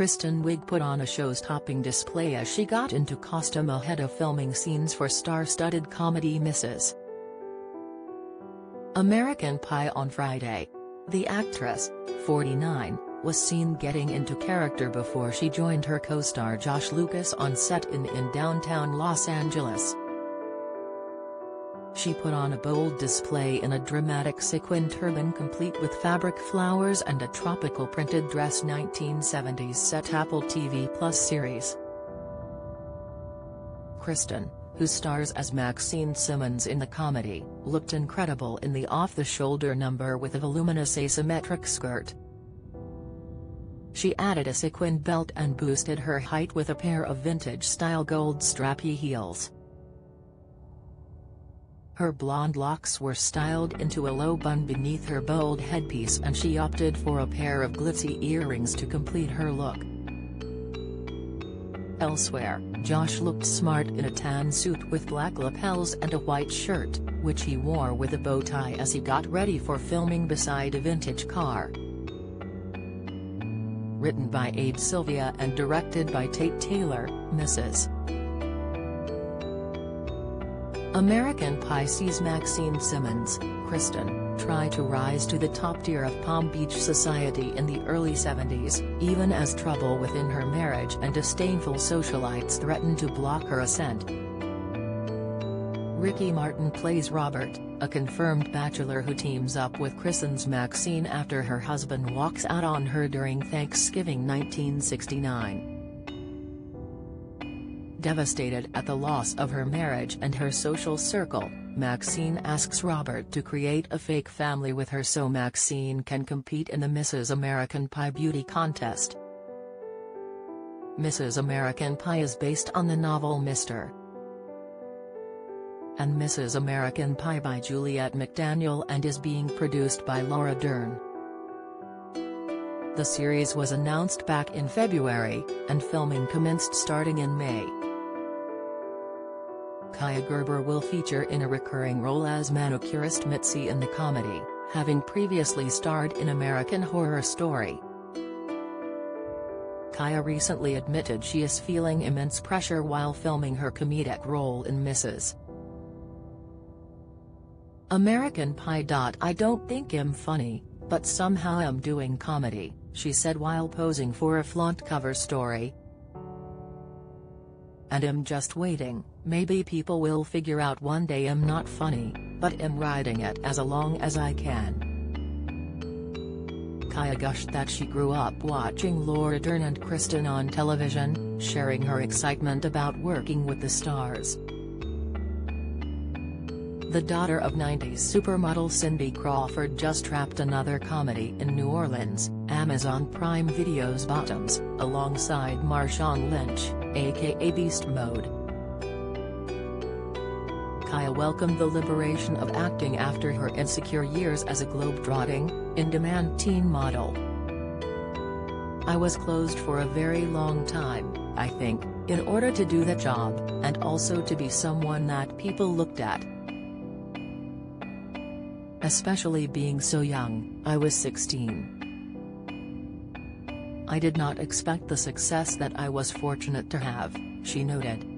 Kristen Wiig put on a show-stopping display as she got into costume ahead of filming scenes for star-studded comedy Mrs. American Pie on Friday. The actress, 49, was seen getting into character before she joined her co-star Josh Lucas on set in in downtown Los Angeles. She put on a bold display in a dramatic sequin turban complete with fabric flowers and a tropical printed dress 1970s set Apple TV Plus series. Kristen, who stars as Maxine Simmons in the comedy, looked incredible in the off-the-shoulder number with a voluminous asymmetric skirt. She added a sequin belt and boosted her height with a pair of vintage-style gold strappy heels. Her blonde locks were styled into a low bun beneath her bold headpiece and she opted for a pair of glitzy earrings to complete her look. Elsewhere, Josh looked smart in a tan suit with black lapels and a white shirt, which he wore with a bow tie as he got ready for filming beside a vintage car. Written by Abe Sylvia and directed by Tate Taylor, Mrs. American Pie sees Maxine Simmons, Kristen, try to rise to the top tier of Palm Beach society in the early 70s, even as trouble within her marriage and disdainful socialites threaten to block her ascent. Ricky Martin plays Robert, a confirmed bachelor who teams up with Kristen's Maxine after her husband walks out on her during Thanksgiving 1969. Devastated at the loss of her marriage and her social circle, Maxine asks Robert to create a fake family with her so Maxine can compete in the Mrs. American Pie beauty contest. Mrs. American Pie is based on the novel Mr. and Mrs. American Pie by Juliet McDaniel and is being produced by Laura Dern. The series was announced back in February, and filming commenced starting in May. Kaia Gerber will feature in a recurring role as manicurist Mitzi in the comedy, having previously starred in American Horror Story. Kaia recently admitted she is feeling immense pressure while filming her comedic role in Mrs. American Pie. I don't think I'm funny, but somehow I'm doing comedy, she said while posing for a flaunt cover story, and I'm just waiting, maybe people will figure out one day I'm not funny, but am riding it as long as I can. Kaia gushed that she grew up watching Laura Dern and Kristen on television, sharing her excitement about working with the stars. The daughter of 90s supermodel Cindy Crawford just wrapped another comedy in New Orleans, Amazon Prime Video's Bottoms, alongside Marshawn Lynch, aka Beast Mode. Kaia welcomed the liberation of acting after her insecure years as a globe-trotting, in-demand teen model. I was closed for a very long time, I think, in order to do that job, and also to be someone that people looked at, especially being so young, I was 16. I did not expect the success that I was fortunate to have, she noted.